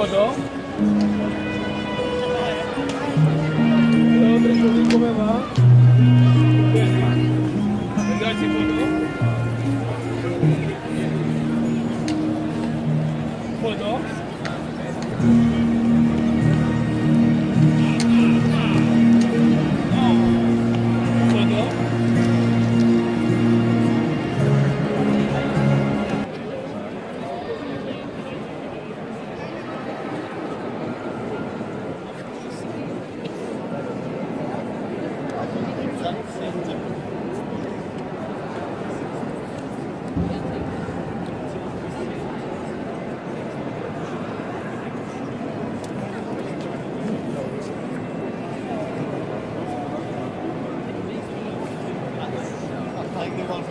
foto. Outra que. Ragazzi, foto. Foto. lightning bolt